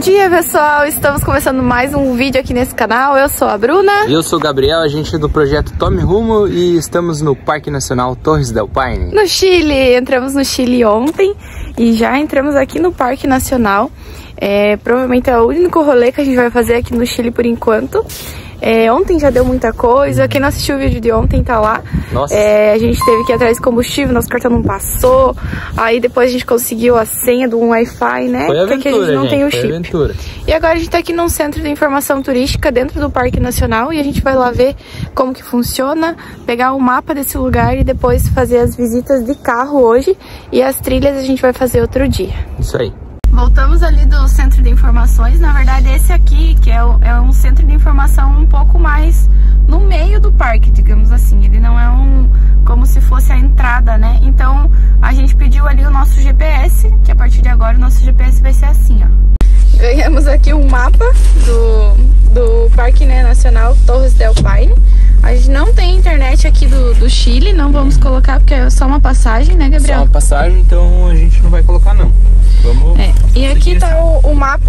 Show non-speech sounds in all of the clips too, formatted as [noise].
dia, pessoal! Estamos começando mais um vídeo aqui nesse canal. Eu sou a Bruna. Eu sou o Gabriel, a gente é do projeto Tome Rumo e estamos no Parque Nacional Torres del Paine. No Chile. Entramos no Chile ontem e já entramos aqui no Parque Nacional. É, provavelmente é o único rolê que a gente vai fazer aqui no Chile por enquanto. É, ontem já deu muita coisa. Quem não assistiu o vídeo de ontem tá lá. Nossa. É, a gente teve que ir atrás de combustível, nosso cartão não passou. Aí depois a gente conseguiu a senha do Wi-Fi, né? Foi Porque aventura, a gente não gente, tem o foi chip. aventura. E agora a gente tá aqui num centro de informação turística dentro do Parque Nacional e a gente vai lá ver como que funciona, pegar o mapa desse lugar e depois fazer as visitas de carro hoje e as trilhas a gente vai fazer outro dia. Isso aí. Voltamos ali do centro de informações. Na verdade, esse aqui, que é, o- é um centro de informação um pouco mais no meio do parque, digamos assim. Ele não é um como se fosse a entrada, né? Então, a gente pediu ali o nosso GPS, que a partir de agora o nosso GPS vai ser assim, ó. Ganhamos aqui um mapa do, do Parque né, Nacional Torres del Paine. A gente não tem internet aqui do, do Chile, não vamos colocar porque é só uma passagem, né, Só Gabriel? uma passagem, então a gente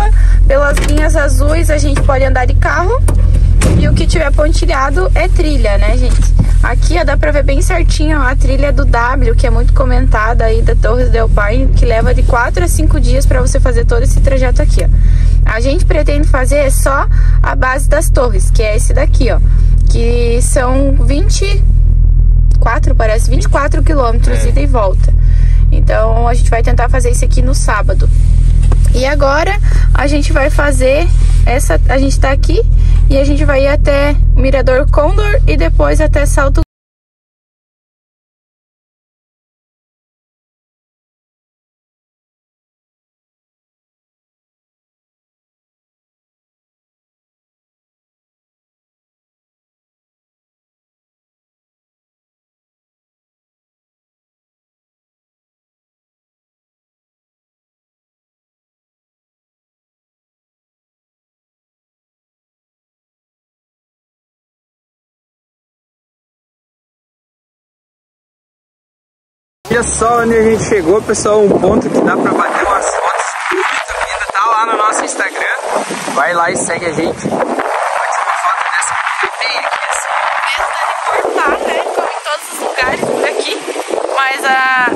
mapa. Pelas linhas azuis a gente pode andar de carro. E o que tiver pontilhado é trilha, né, gente? Aqui ó, dá pra ver bem certinho ó, a trilha do W, que é muito comentada aí da Torres del Paine, que leva de 4 a 5 dias pra você fazer todo esse trajeto aqui, ó. A gente pretende fazer só a base das torres, que é esse daqui, ó. Que são 24, parece, 24 quilômetros É. ida e volta. Então a gente vai tentar fazer isso aqui no sábado. E agora a gente vai fazer essa. A gente tá aqui e a gente vai ir até Mirador Condor e depois até Salto. Olha só onde a gente chegou, pessoal, um ponto que dá pra bater umas fotos bonita vida, tá lá no nosso Instagram. Vai lá e segue a gente. Pode uma foto dessa bem aqui assim. cortar, né? Como em todos os lugares por aqui. Mas a,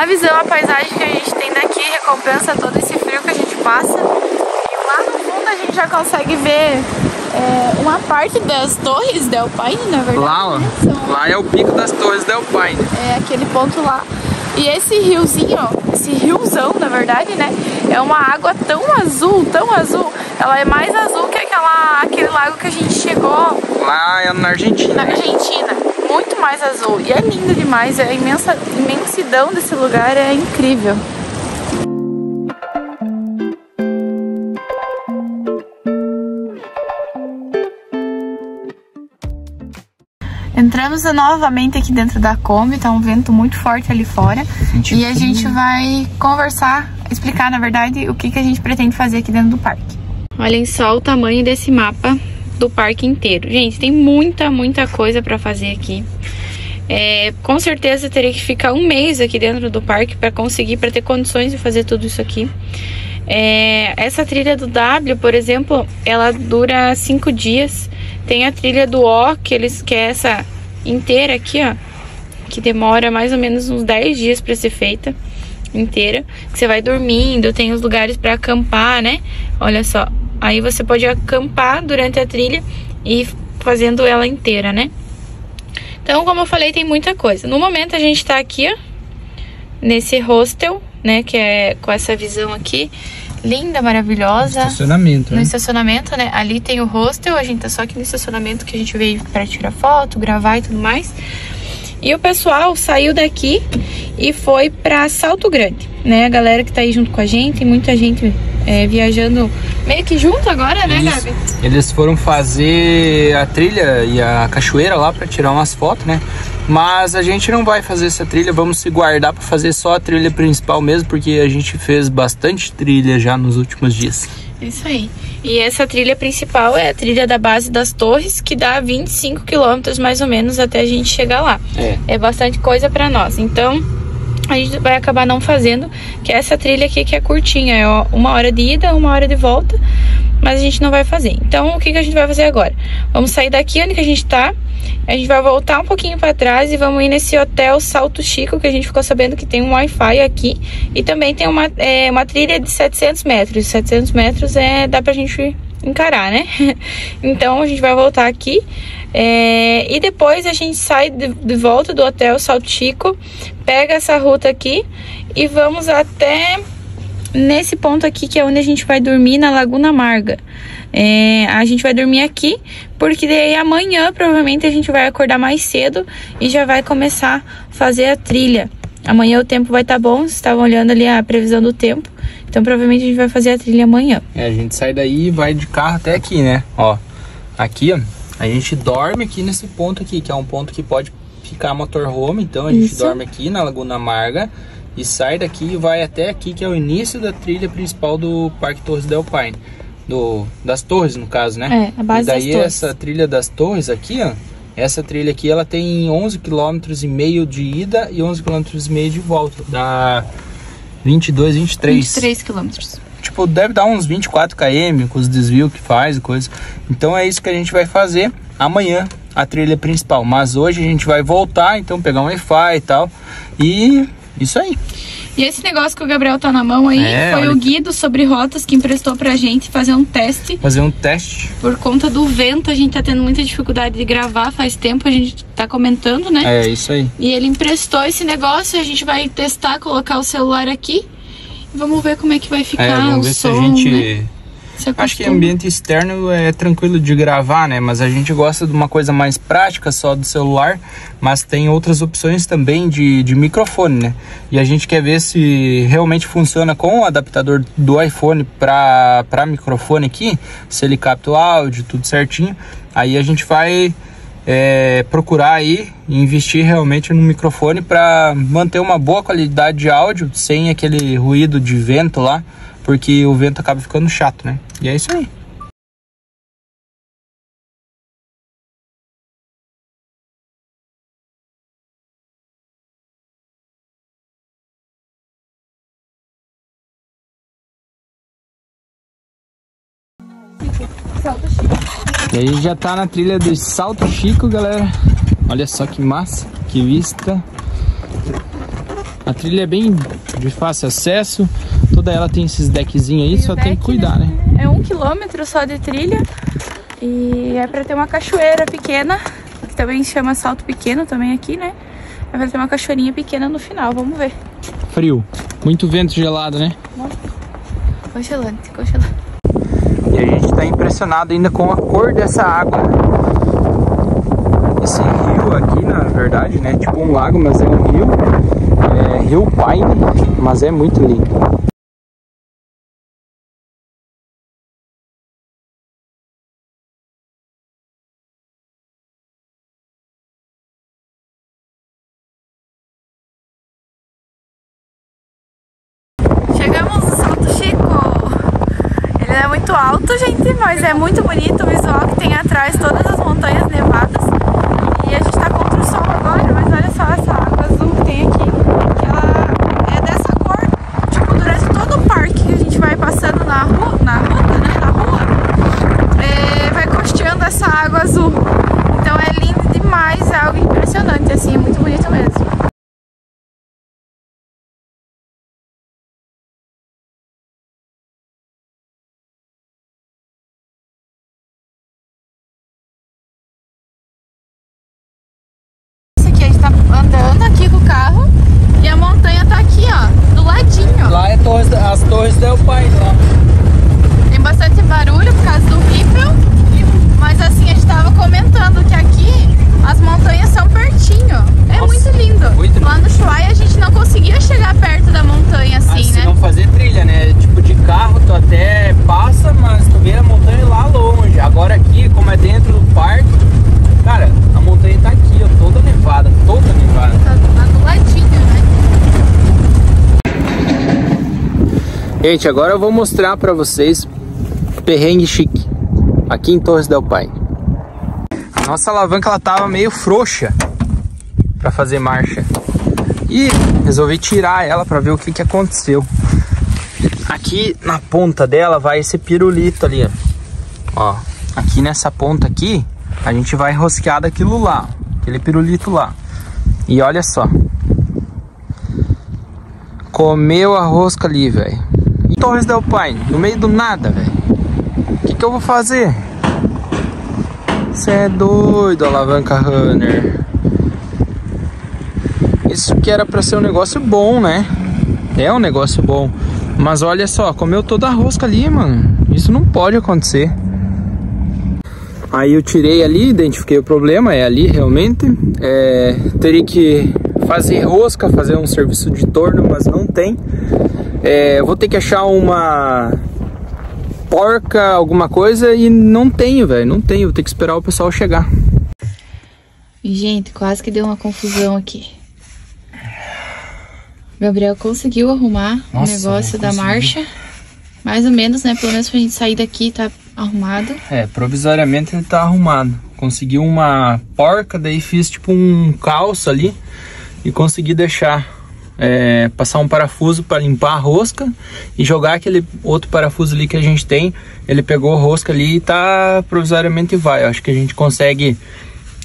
a visão, a paisagem que a gente tem daqui recompensa todo esse frio que a gente passa. E lá no fundo a gente já consegue ver é, uma parte das torres Del Paine, na verdade. Lá, ó. né? São- Lá é o pico das Torres del Paine. é aquele ponto lá. E esse riozinho, ó, esse riozão, na verdade, né? É uma água tão azul, tão azul. Ela é mais azul que aquela, aquele lago que a gente chegou Lá é na Argentina. na Argentina. Muito mais azul. E é lindo demais. A imensa imensidão desse lugar é incrível. Entramos novamente aqui dentro da Kombi, tá um vento muito forte ali fora. E a gente vai conversar, explicar na verdade o que, que a gente pretende fazer aqui dentro do parque. Olhem só o tamanho desse mapa do parque inteiro. Gente, tem muita, muita coisa para fazer aqui. É, com certeza teria que ficar um mês aqui dentro do parque para conseguir, para ter condições de fazer tudo isso aqui. É, essa trilha do W, por exemplo, ela dura cinco dias. Tem a trilha do O, que eles que é essa inteira aqui, ó, que demora mais ou menos uns 10 dias para ser feita inteira. Que você vai dormindo, tem os lugares para acampar, né? Olha só, aí você pode acampar durante a trilha e fazendo ela inteira, né? Então, como eu falei, tem muita coisa. No momento a gente tá aqui, ó, nesse hostel, né, que é com essa visão aqui, linda, maravilhosa Estacionamento, no né? estacionamento, né? Ali tem o hostel, a gente tá só aqui no estacionamento que a gente veio para tirar foto, gravar e tudo mais. E o pessoal saiu daqui e foi para Salto Grande, né? A galera que tá aí junto com a gente, muita gente é, viajando meio que junto agora, né, Isso. Gabi? Eles foram fazer a trilha e a cachoeira lá pra tirar umas fotos, né? Mas a gente não vai fazer essa trilha, vamos se guardar pra fazer só a trilha principal mesmo, porque a gente fez bastante trilha já nos últimos dias. Isso aí. E essa trilha principal é a trilha da base das torres, que dá 25 quilômetros mais ou menos até a gente chegar lá. É. É bastante coisa para nós. Então, a gente vai acabar não fazendo, que é essa trilha aqui que é curtinha, é uma hora de ida, uma hora de volta, mas a gente não vai fazer. Então, o que, que a gente vai fazer agora? Vamos sair daqui onde que a gente tá, a gente vai voltar um pouquinho para trás e vamos ir nesse hotel Salto Chico, que a gente ficou sabendo que tem um Wi-Fi aqui, e também tem uma, é, uma trilha de 700 metros, 700 metros é, dá pra gente encarar, né? [laughs] então, a gente vai voltar aqui, é, e depois a gente sai de, de volta do hotel Salto Chico, pega essa ruta aqui e vamos até nesse ponto aqui que é onde a gente vai dormir na Laguna Amarga. É, a gente vai dormir aqui, porque daí amanhã provavelmente a gente vai acordar mais cedo e já vai começar a fazer a trilha. Amanhã o tempo vai estar tá bom, vocês estavam olhando ali a previsão do tempo, então provavelmente a gente vai fazer a trilha amanhã. É, a gente sai daí e vai de carro até aqui, né? Ó, aqui, ó, a gente dorme aqui nesse ponto aqui, que é um ponto que pode ficar motorhome, então a gente Isso. dorme aqui na Laguna Amarga e sai daqui e vai até aqui, que é o início da trilha principal do Parque Torres del Paine. Do, das torres, no caso, né? É, a base e daí essa trilha das torres aqui, ó, essa trilha aqui, ela tem 11 km e meio de ida e 11 km e meio de volta. Dá 22, 23. 23 km. Tipo, deve dar uns 24 km com os desvios que faz e coisa. Então é isso que a gente vai fazer amanhã, a trilha principal. Mas hoje a gente vai voltar, então pegar um Wi-Fi e tal. E isso aí. E esse negócio que o Gabriel tá na mão aí é, foi o Guido sobre rotas que emprestou pra gente fazer um teste. Fazer um teste. Por conta do vento, a gente tá tendo muita dificuldade de gravar faz tempo, a gente tá comentando, né? É, isso aí. E ele emprestou esse negócio, a gente vai testar, colocar o celular aqui. E vamos ver como é que vai ficar é, vamos o ver som, se a gente... Né? Acho que ambiente externo é tranquilo de gravar, né? Mas a gente gosta de uma coisa mais prática só do celular, mas tem outras opções também de, de microfone, né? E a gente quer ver se realmente funciona com o adaptador do iPhone para microfone aqui, se ele capta o áudio, tudo certinho. Aí a gente vai é, procurar aí investir realmente no microfone para manter uma boa qualidade de áudio sem aquele ruído de vento lá porque o vento acaba ficando chato, né? E é isso aí. E aí já tá na trilha do Salto Chico, galera. Olha só que massa, que vista. A trilha é bem de fácil acesso. Toda ela tem esses deckzinhos aí, e só deck, tem que cuidar, né? né? É um quilômetro só de trilha. E é pra ter uma cachoeira pequena, que também chama salto pequeno também aqui, né? É pra ter uma cachoeirinha pequena no final, vamos ver. Frio. Muito vento gelado, né? Nossa. Congelante, congelante. E a gente tá impressionado ainda com a cor dessa água. Esse rio aqui, na verdade, né? Tipo um lago, mas é um rio. É Rio Paine, mas é muito lindo. Alto, gente, mas é muito bonito o visual que tem atrás, todas as montanhas nevadas. E a gente tá contra o sol agora, mas olha só essa água azul que tem aqui, que ela é dessa cor, tipo, durante todo o parque que a gente vai passando na rua, na ruta, né, na rua, é, vai costeando essa água azul. Então é lindo demais, é algo impressionante, assim, é muito bonito mesmo. andando aqui com o carro e a montanha tá aqui, ó, do ladinho. Lá é torres, as torres do pai lá. Tem bastante barulho por causa do ripple, mas assim, a gente tava comentando que aqui as montanhas são pertinho. É Nossa, muito, lindo. muito lindo. Lá no Chuai a gente não conseguia chegar perto da montanha assim, assim né? não fazer trilha, né? Tipo, de carro tu até passa, mas tu vê a montanha lá longe. Agora aqui, como é dentro do parque, cara, a montanha tá aqui, ó, toda nevada, toda nevada. Tá lá do ladinho, né? Gente, agora eu vou mostrar pra vocês perrengue chique aqui em Torres del Paine. A nossa alavanca ela tava meio frouxa para fazer marcha. E resolvi tirar ela para ver o que, que aconteceu. Aqui na ponta dela vai esse pirulito ali, ó. Aqui nessa ponta aqui, a gente vai rosquear daquilo lá, aquele pirulito lá. E olha só. Comeu a rosca ali, velho. E Torres del Paine, no meio do nada, velho. O que, que eu vou fazer? Você é doido, alavanca runner. Isso que era para ser um negócio bom, né? É um negócio bom. Mas olha só, comeu toda a rosca ali, mano. Isso não pode acontecer. Aí eu tirei ali, identifiquei o problema, é ali realmente. É, teria que fazer rosca, fazer um serviço de torno, mas não tem. É, vou ter que achar uma porca, alguma coisa e não tenho, velho, não tenho. Vou ter que esperar o pessoal chegar. Gente, quase que deu uma confusão aqui. Gabriel conseguiu arrumar Nossa, o negócio da marcha. Mais ou menos, né? Pelo menos pra gente sair daqui tá arrumado. É, provisoriamente ele tá arrumado. Consegui uma porca, daí fiz tipo um calço ali e consegui deixar é, passar um parafuso para limpar a rosca e jogar aquele outro parafuso ali que a gente tem. Ele pegou a rosca ali e tá provisoriamente vai. Eu acho que a gente consegue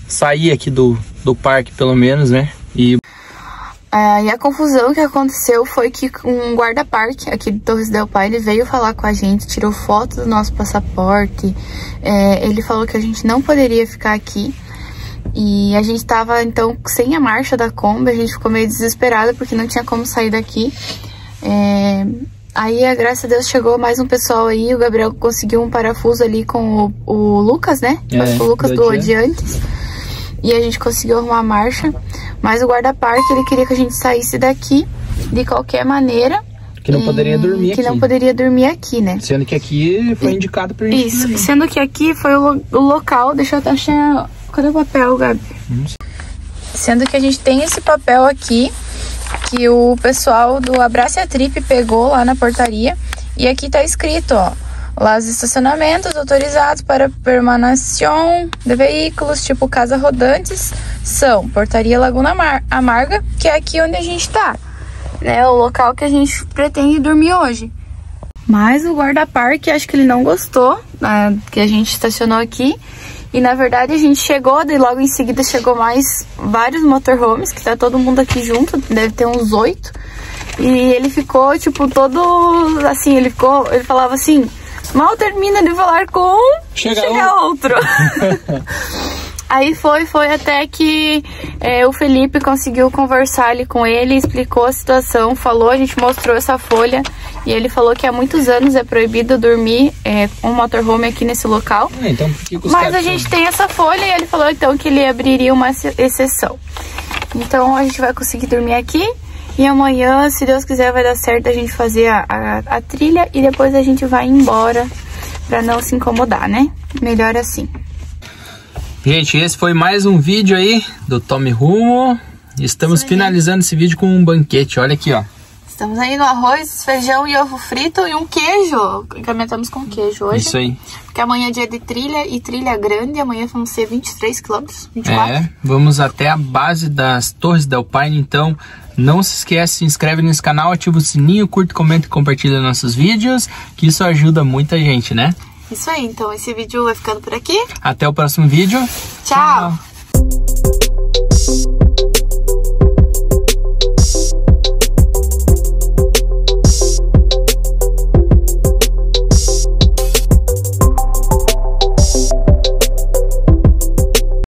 sair aqui do, do parque pelo menos, né? E ah, e a confusão que aconteceu foi que um guarda-parque aqui de Torres del Paine veio falar com a gente, tirou foto do nosso passaporte. É, ele falou que a gente não poderia ficar aqui. E a gente tava, então, sem a marcha da Kombi, a gente ficou meio desesperada porque não tinha como sair daqui. É, aí, graças a Deus, chegou mais um pessoal aí, o Gabriel conseguiu um parafuso ali com o, o Lucas, né? É, o Lucas do Odiantes. E a gente conseguiu arrumar a marcha. Mas o guarda-parque, ele queria que a gente saísse daqui de qualquer maneira. Que não poderia dormir que aqui. Que não poderia dormir aqui, né? Sendo que aqui foi indicado pra gente Isso, dormir. sendo que aqui foi o, lo o, local... Deixa eu até achar... Cadê o papel, Gabi? Sendo que a gente tem esse papel aqui, que o pessoal do Abraça a Trip pegou lá na portaria. E aqui tá escrito, ó Lá os estacionamentos autorizados para permanência de veículos, tipo casa rodantes, são Portaria Laguna Mar Amarga, que é aqui onde a gente está, né? O local que a gente pretende dormir hoje. Mas o guarda-parque, acho que ele não gostou né, que a gente estacionou aqui. E na verdade a gente chegou, e logo em seguida chegou mais vários motorhomes, que tá todo mundo aqui junto, deve ter uns oito. E ele ficou, tipo, todo assim, ele ficou, ele falava assim, Mal termina de falar com chega, chega outro. [laughs] Aí foi, foi até que é, o Felipe conseguiu conversar ali com ele, explicou a situação, falou, a gente mostrou essa folha e ele falou que há muitos anos é proibido dormir é, um motorhome aqui nesse local. É, então, Mas a gente tem essa folha e ele falou então que ele abriria uma exceção. Então a gente vai conseguir dormir aqui. E amanhã, se Deus quiser, vai dar certo a gente fazer a, a, a trilha e depois a gente vai embora pra não se incomodar, né? Melhor assim. Gente, esse foi mais um vídeo aí do Tome Rumo. Estamos finalizando esse vídeo com um banquete, olha aqui, ó. Estamos aí no arroz, feijão e ovo frito e um queijo. Encamentamos com queijo hoje. Isso aí. Porque amanhã é dia de trilha e trilha grande. Amanhã vão ser 23 quilômetros, 24. É, vamos até a base das Torres del Paine, então não se esquece, se inscreve nesse canal, ativa o sininho, curte, comenta e compartilha nossos vídeos, que isso ajuda muita gente, né? Isso aí, então esse vídeo vai ficando por aqui. Até o próximo vídeo. Tchau. Tchau.